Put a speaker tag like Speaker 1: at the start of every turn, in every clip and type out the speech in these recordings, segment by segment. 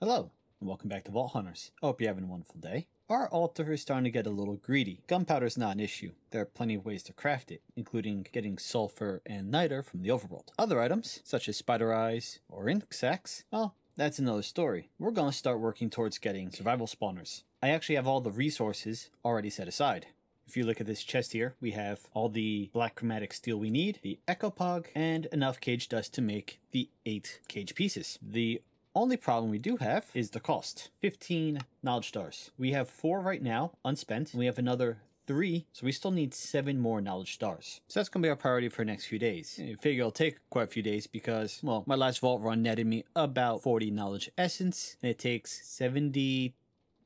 Speaker 1: Hello, and welcome back to Vault Hunters. I hope you're having a wonderful day. Our altar is starting to get a little greedy. Gunpowder is not an issue. There are plenty of ways to craft it, including getting sulfur and niter from the overworld. Other items, such as spider eyes or ink well, that's another story. We're going to start working towards getting survival spawners. I actually have all the resources already set aside. If you look at this chest here, we have all the black chromatic steel we need, the echo pog, and enough cage dust to make the 8 cage pieces. The only problem we do have is the cost. 15 knowledge stars. We have 4 right now, unspent, and we have another 3, so we still need 7 more knowledge stars. So that's going to be our priority for the next few days. I figure it'll take quite a few days because, well, my last vault run netted me about 40 knowledge essence, and it takes 70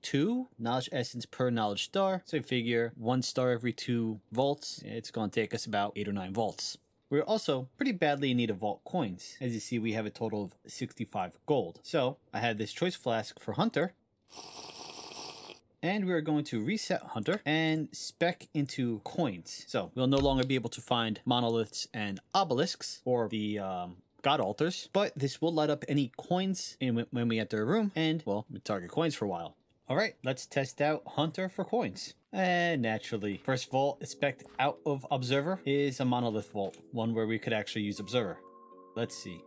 Speaker 1: two knowledge essence per knowledge star. So I figure one star every two vaults. It's going to take us about eight or nine vaults. We're also pretty badly in need of vault coins. As you see, we have a total of 65 gold. So I had this choice flask for Hunter. And we're going to reset Hunter and spec into coins. So we'll no longer be able to find monoliths and obelisks or the um, god altars, but this will light up any coins in, when we enter a room and, well, we target coins for a while. Alright, let's test out Hunter for coins. And naturally, first vault expect out of Observer is a monolith vault, one where we could actually use Observer. Let's see.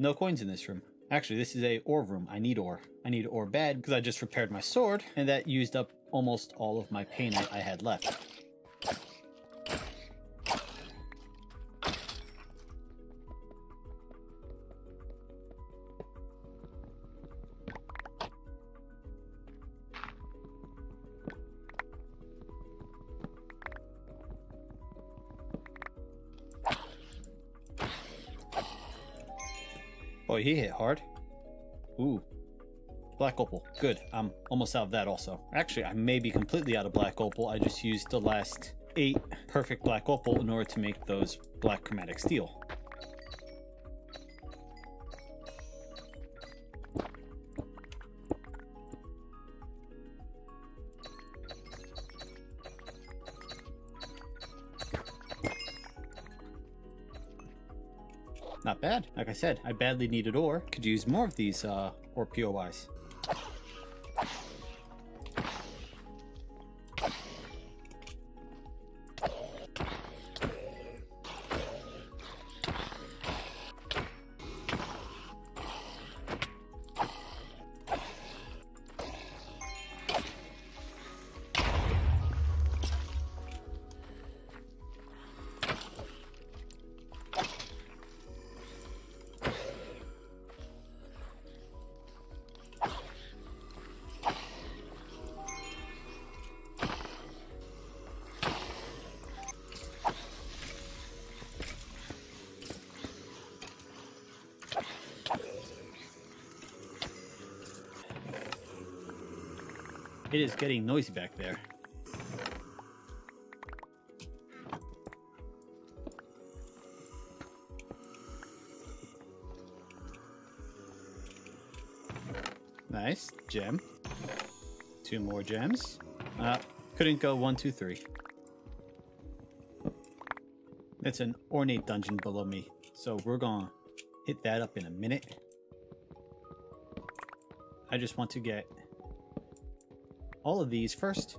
Speaker 1: No coins in this room. Actually, this is a ore room. I need ore. I need ore bad because I just repaired my sword, and that used up almost all of my paint I had left. Boy, he hit hard. Ooh. Black opal. Good. I'm almost out of that also. Actually, I may be completely out of black opal. I just used the last eight perfect black opal in order to make those black chromatic steel. Not bad. Like I said, I badly needed ore. Could use more of these uh, ore POIs. It is getting noisy back there. Nice. Gem. Two more gems. Uh, couldn't go one, two, three. It's an ornate dungeon below me, so we're gonna hit that up in a minute. I just want to get all of these first.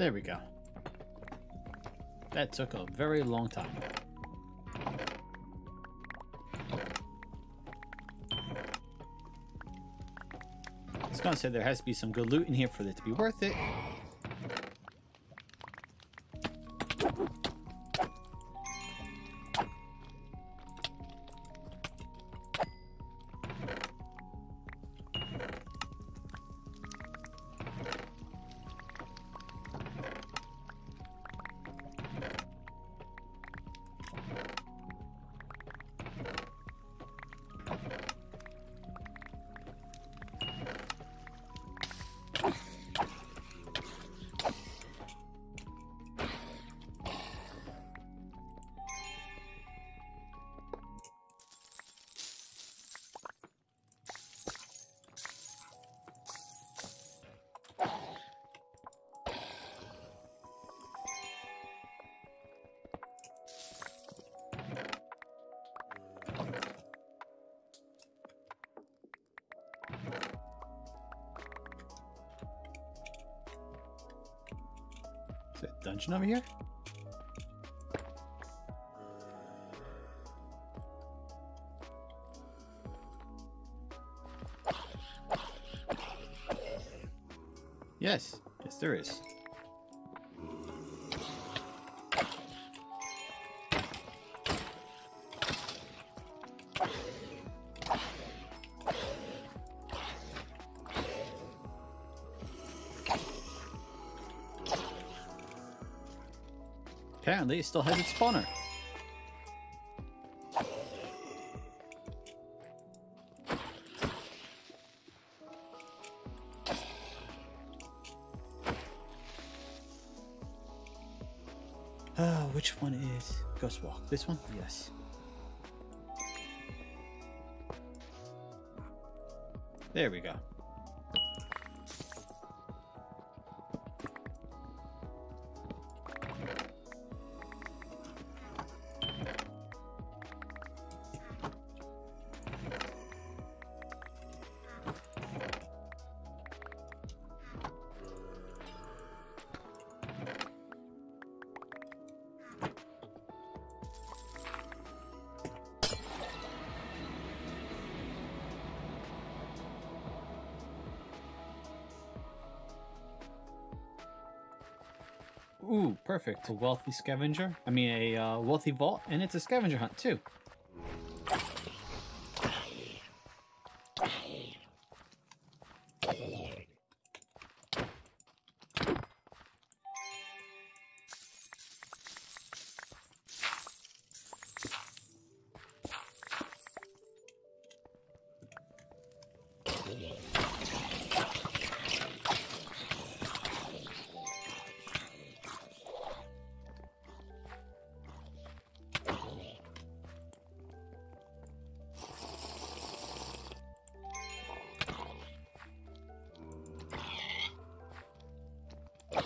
Speaker 1: There we go. That took a very long time. I was gonna say there has to be some good loot in here for it to be worth it. Is a dungeon over here? Yes, yes there is. Apparently it still has its spawner. Oh, which one is Ghost Walk? This one? Yes. There we go. Perfect. A wealthy scavenger. I mean, a uh, wealthy vault, and it's a scavenger hunt too.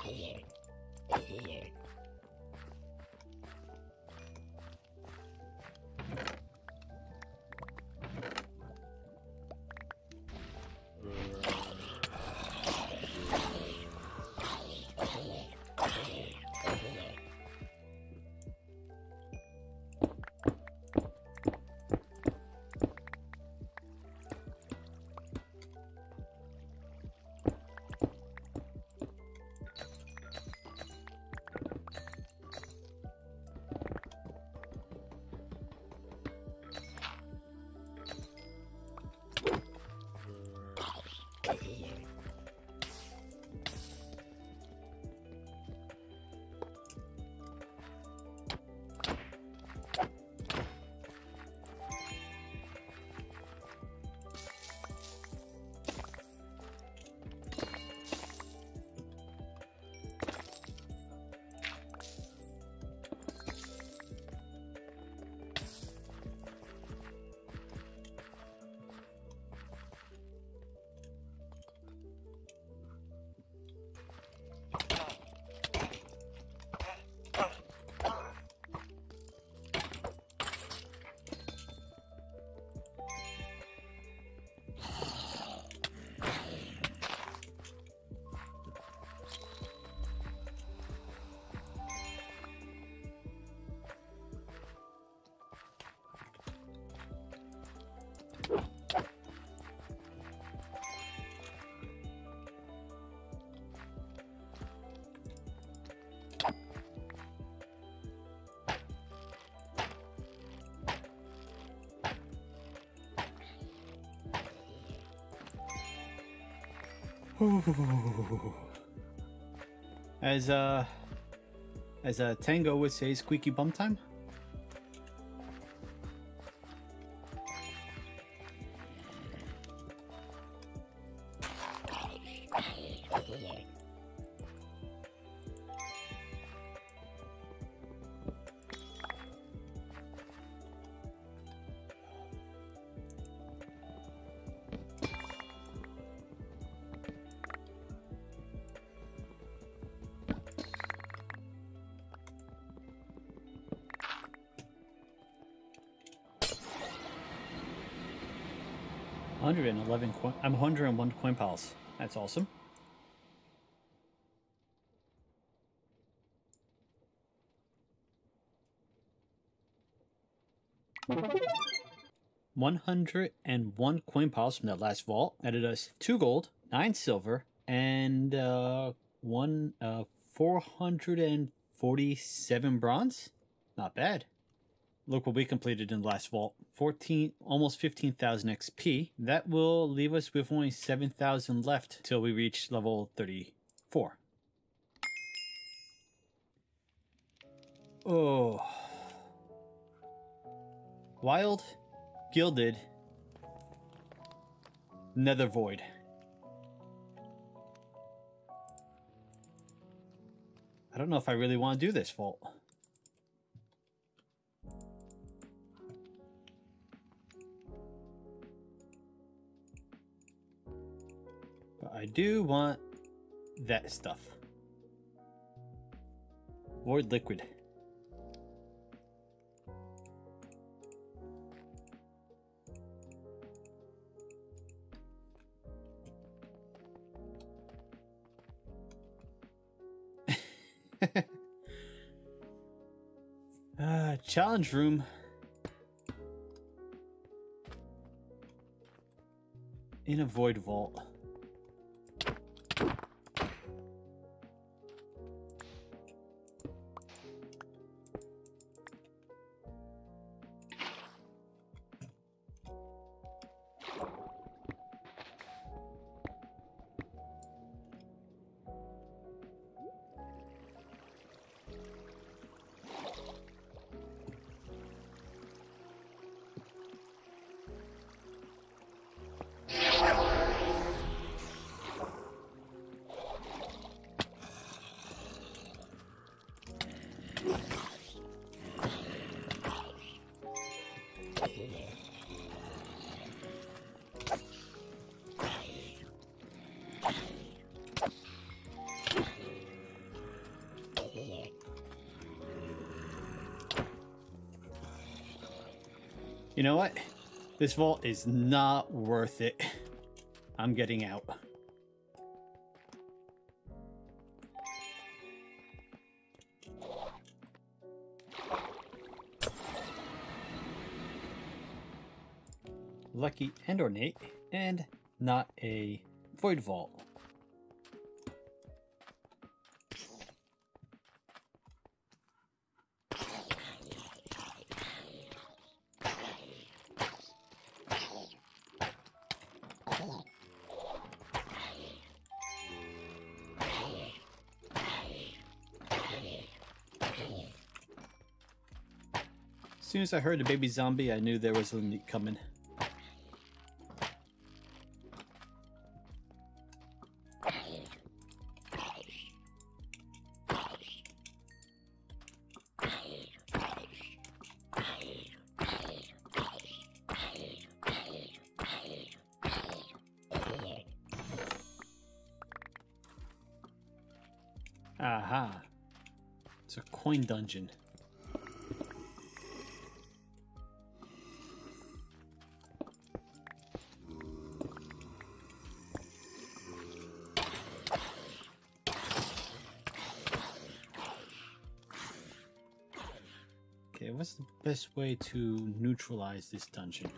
Speaker 1: tired. As uh, as uh, Tango would say, squeaky bum time. Hundred and eleven coin. I'm hundred and one coin pals. That's awesome. One hundred and one coin piles from that last vault netted us two gold, nine silver, and uh, one uh, four hundred and forty-seven bronze. Not bad. Look what we completed in the last vault. 14, almost 15,000 XP. That will leave us with only 7,000 left till we reach level 34. Oh. Wild, Gilded, Nether Void. I don't know if I really want to do this vault. I do want that stuff. Void liquid. uh, challenge room. In a void vault. Know what? This vault is not worth it. I'm getting out. Lucky and ornate, and not a void vault. Soon as I heard a baby zombie, I knew there was a coming. Aha. It's a coin dungeon. Best way to neutralize this dungeon?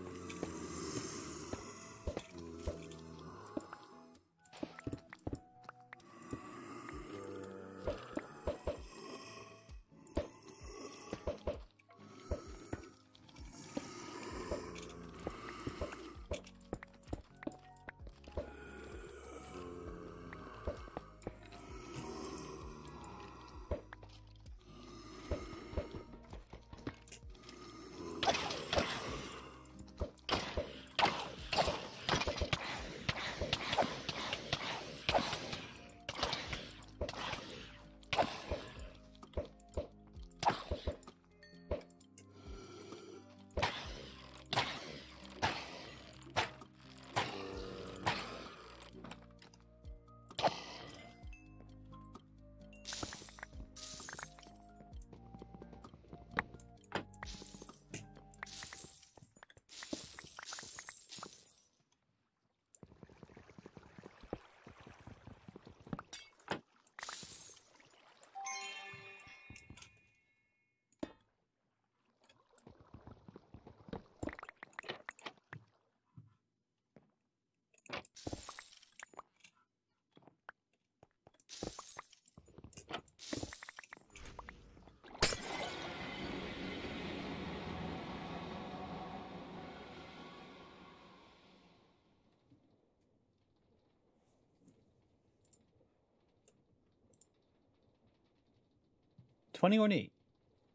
Speaker 1: 20 ornate.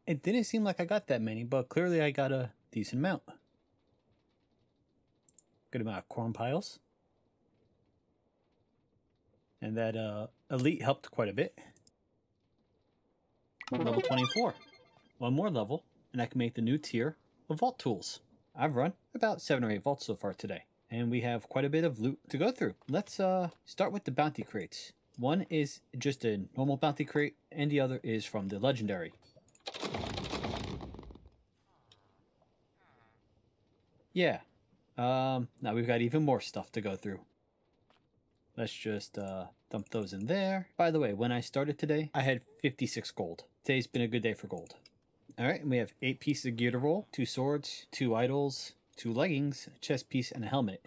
Speaker 1: It didn't seem like I got that many, but clearly I got a decent amount. Good amount of coin piles. And that uh, elite helped quite a bit. Level 24. One more level, and I can make the new tier of vault tools. I've run about 7 or 8 vaults so far today, and we have quite a bit of loot to go through. Let's uh, start with the bounty crates. One is just a normal bounty crate, and the other is from the legendary. Yeah, um, now we've got even more stuff to go through. Let's just uh, dump those in there. By the way, when I started today, I had 56 gold. Today's been a good day for gold. Alright, and we have 8 pieces of gear to roll, 2 swords, 2 idols, 2 leggings, a chest piece, and a helmet.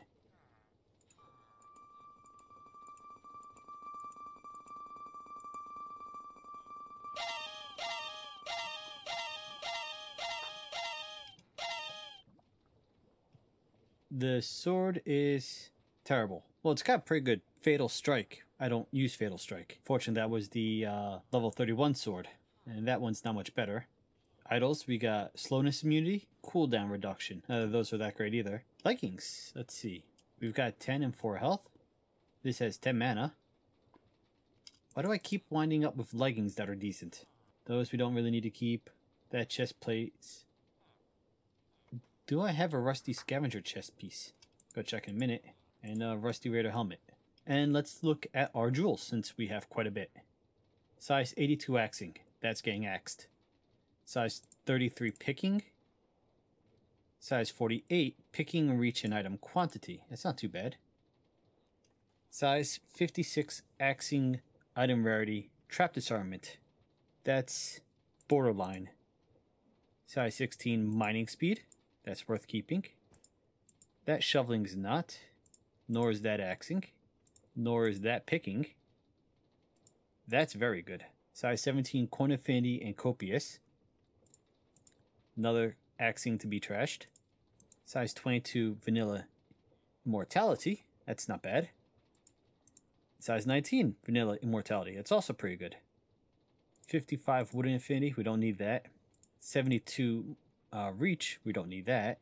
Speaker 1: The sword is terrible. Well, it's got pretty good Fatal Strike. I don't use Fatal Strike. Fortunately, that was the uh, level 31 sword, and that one's not much better. Idols, we got slowness immunity, cooldown reduction. None those are that great either. Leggings, let's see. We've got 10 and 4 health. This has 10 mana. Why do I keep winding up with leggings that are decent? Those we don't really need to keep. That chest plate do I have a Rusty Scavenger chest piece? Go check in a minute. And a Rusty Raider helmet. And let's look at our jewels since we have quite a bit. Size 82 axing. That's getting axed. Size 33 picking. Size 48 picking reach and item quantity. That's not too bad. Size 56 axing item rarity trap disarmament. That's borderline. Size 16 mining speed. That's worth keeping. That shoveling's not, nor is that axing, nor is that picking. That's very good. Size 17 Coin Affinity and Copious. Another axing to be trashed. Size 22 Vanilla Immortality. That's not bad. Size 19 Vanilla Immortality. That's also pretty good. 55 Wooden Infinity. We don't need that. 72 uh, reach, we don't need that.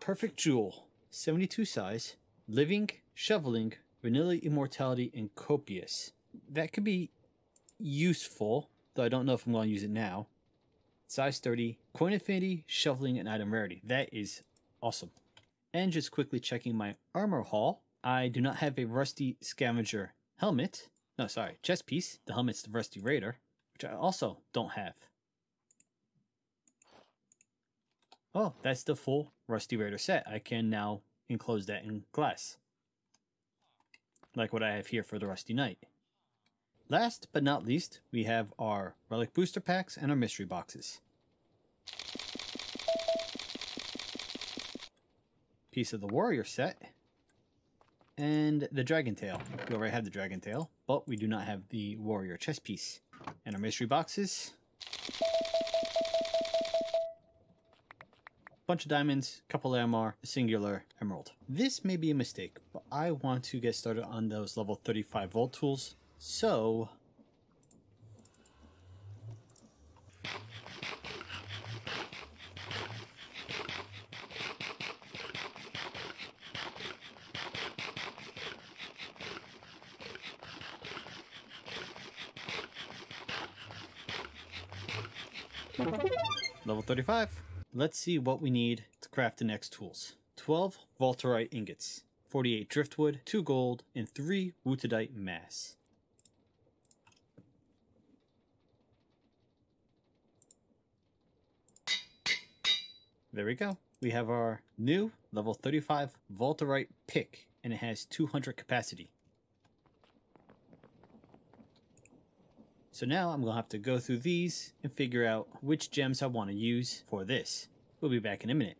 Speaker 1: Perfect Jewel, 72 size, Living, Shoveling, Vanilla Immortality, and Copious. That could be useful, though I don't know if I'm going to use it now. Size 30, Coin Affinity, Shoveling, and Item Rarity. That is awesome. And just quickly checking my armor haul, I do not have a Rusty Scavenger helmet. No, sorry, chest piece. The helmet's the Rusty Raider, which I also don't have. Oh, that's the full Rusty Raider set. I can now enclose that in glass. Like what I have here for the Rusty Knight. Last but not least, we have our Relic Booster Packs and our Mystery Boxes. Piece of the Warrior set. And the Dragon Tail. We already have the Dragon Tail, but we do not have the Warrior chest piece. And our Mystery Boxes. Bunch of diamonds, couple MR, singular emerald. This may be a mistake, but I want to get started on those level 35 vault tools. So Level 35. Let's see what we need to craft the next tools. 12 Vaulterite ingots, 48 driftwood, 2 gold, and 3 wootadite mass. There we go. We have our new level 35 Vaulterite pick, and it has 200 capacity. So now I'm going to have to go through these and figure out which gems I want to use for this. We'll be back in a minute.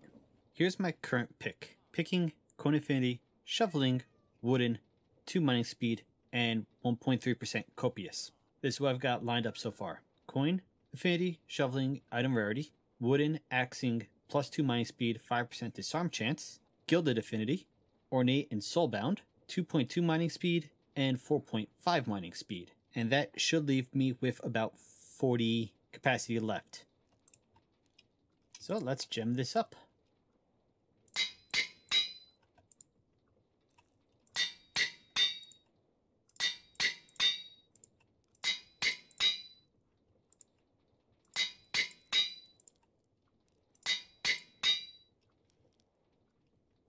Speaker 1: Here's my current pick. Picking, Coin Affinity, Shoveling, Wooden, 2 Mining Speed, and 1.3% Copious. This is what I've got lined up so far. Coin, Affinity, Shoveling, Item Rarity, Wooden, Axing, plus 2 Mining Speed, 5% Disarm Chance, Gilded Affinity, Ornate and Soulbound, 2.2 Mining Speed, and 4.5 Mining Speed and that should leave me with about 40 capacity left. So let's gem this up.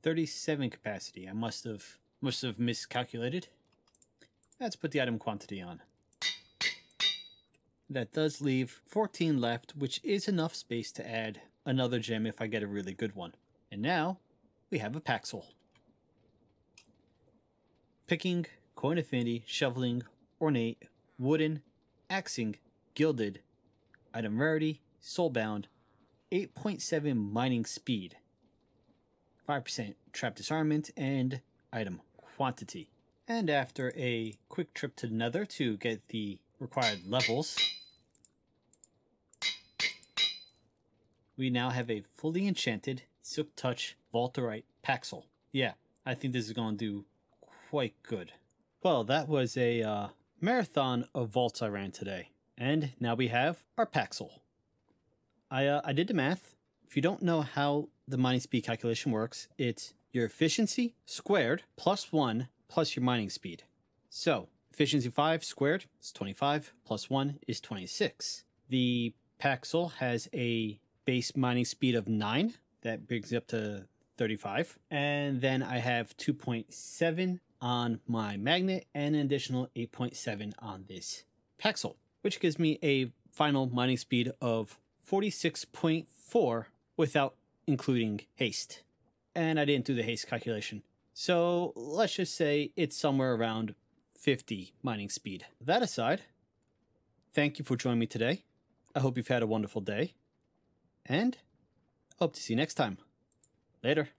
Speaker 1: Thirty-seven capacity. I must have must have miscalculated. Let's put the item quantity on. That does leave 14 left, which is enough space to add another gem if I get a really good one. And now, we have a Paxel. Picking, Coin Affinity, Shoveling, Ornate, Wooden, Axing, Gilded, Item Rarity, Soulbound, 8.7 Mining Speed, 5% Trap Disarmament, and Item Quantity. And after a quick trip to the nether to get the required levels, we now have a fully enchanted Silk Touch Vaulterite Paxel. Yeah, I think this is going to do quite good. Well, that was a uh, marathon of vaults I ran today. And now we have our Paxel. I, uh, I did the math. If you don't know how the mining speed calculation works, it's your efficiency squared plus 1 plus your mining speed. So, efficiency 5 squared is 25, plus 1 is 26. The Paxel has a base mining speed of 9. That brings it up to 35. And then I have 2.7 on my magnet and an additional 8.7 on this Paxel, which gives me a final mining speed of 46.4 without including haste. And I didn't do the haste calculation. So let's just say it's somewhere around 50 mining speed. That aside, thank you for joining me today. I hope you've had a wonderful day and hope to see you next time. Later.